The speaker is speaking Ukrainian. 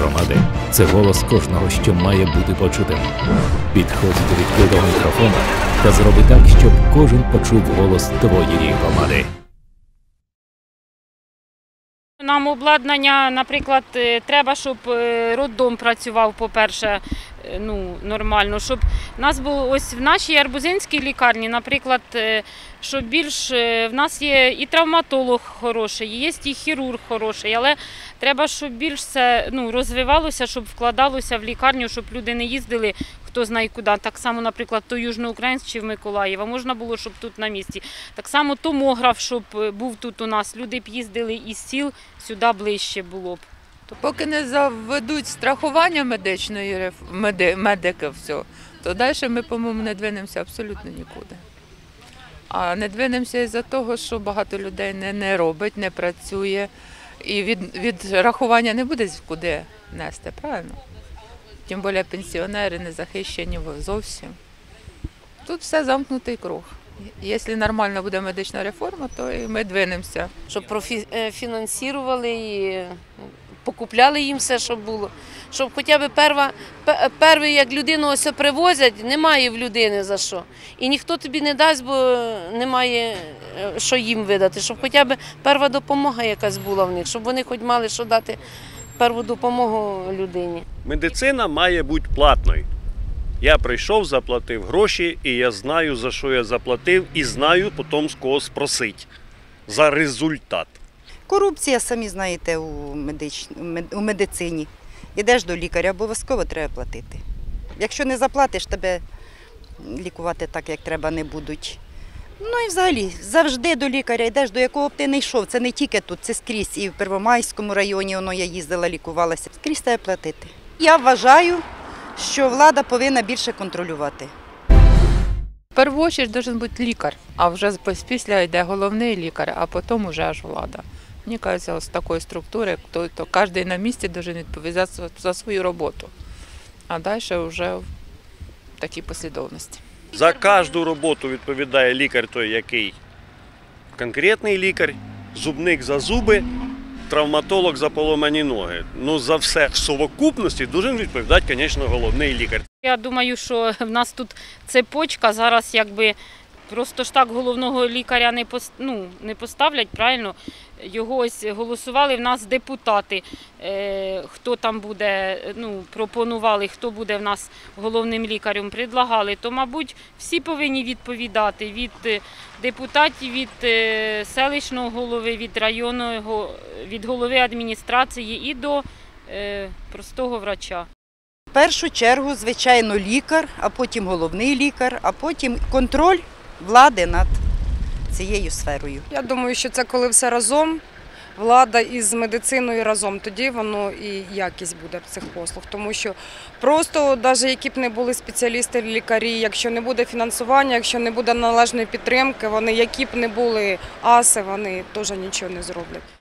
громади це голос кожного, що має бути почутим. Підходь до відкритого мікрофона та зроби так, щоб кожен почув голос твоєї громади. Нам обладнання, наприклад, е, треба, щоб е, роддом працював, по-перше, ну, нормально, щоб нас було ось в нашій арбузинській лікарні, наприклад, е, щоб більш е, в нас є і травматолог хороший, є і хірург хороший, але треба, щоб більш це ну, розвивалося, щоб вкладалося в лікарню, щоб люди не їздили. Хто знає куди. Так само, наприклад, то Южноукраїнськ чи в Миколаїв, а можна було, щоб тут на місці. Так само томограф, щоб е, був тут у нас. Люди б їздили із сіл сюди ближче було б. Поки не заведуть страхування медичної меди, медиків, все, то далі ми, по-моєму, не двинемося абсолютно нікуди. А не двинемося із-за того, що багато людей не, не робить, не працює. І від, від рахування не буде куди нести, правильно? Тим більше пенсіонери не захищені зовсім. Тут все замкнутий круг. Якщо нормальна буде медична реформа, то і ми двинемося. щоб профінансували і е, покупляли їм все, що було. Щоб хоча б перва, перший, як людину ось привозять, немає в людини за що. І ніхто тобі не дасть, бо немає е, що їм видати. Щоб хоча б перша допомога якась була в них, щоб вони хоч мали що дати перву допомогу людині. Медицина має бути платною. Я прийшов, заплатив гроші, і я знаю, за що я заплатив, і знаю потім з кого спросити за результат. Корупція, самі знаєте, у, медич... у медицині. Ідеш до лікаря, обов'язково треба платити. Якщо не заплатиш, тебе лікувати так, як треба, не будуть. Ну і взагалі, завжди до лікаря йдеш, до якого б ти не йшов. Це не тільки тут, це скрізь. І в Первомайському районі воно я їздила, лікувалася. Скрізь треба платити. Я вважаю, що влада повинна більше контролювати. В першу чергу має бути лікар, а вже після йде головний лікар, а потім вже аж влада. Мені кажеться, з такої структури, то, то кожен на місці має відповідати за- за свою роботу. А далі вже в такій послідовності. За кожну роботу відповідає лікар той, який конкретний лікар, зубник за зуби, травматолог за поломані ноги. Ну за все в совокупності дуже відповідати, звісно, головний лікар. Я думаю, що в нас тут цепочка зараз якби просто ж так головного лікаря не ну, не поставлять, правильно? Його ось голосували в нас депутати. Е, хто там буде, ну, пропонували, хто буде в нас головним лікарем, предлагали, то, мабуть, всі повинні відповідати від е, депутатів, від е, селищного голови, від районного, від голови адміністрації і до е, простого врача. В першу чергу, звичайно, лікар, а потім головний лікар, а потім контроль влади над цією сферою. Я думаю, що це коли все разом, влада із медициною разом, тоді воно і якість буде цих послуг. Тому що просто, навіть які б не були спеціалісти, лікарі, якщо не буде фінансування, якщо не буде належної підтримки, вони які б не були аси, вони теж нічого не зроблять.